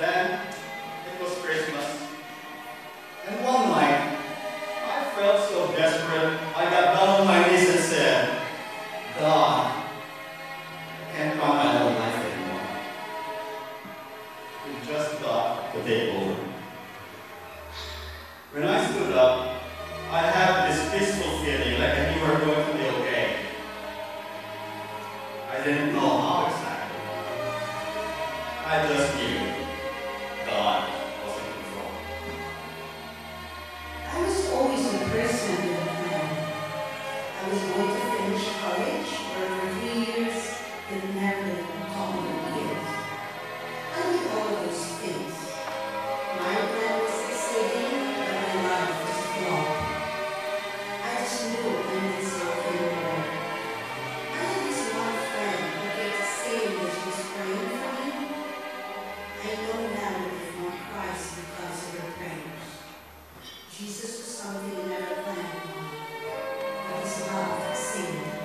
then, it was Christmas. And one night, I felt so desperate, I got Jesus was something you never planned on, but his love exceeded.